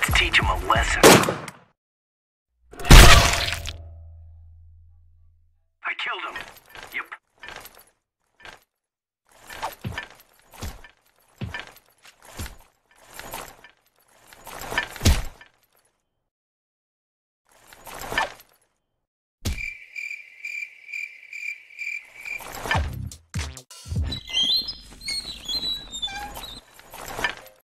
Let's teach him a lesson. I killed him.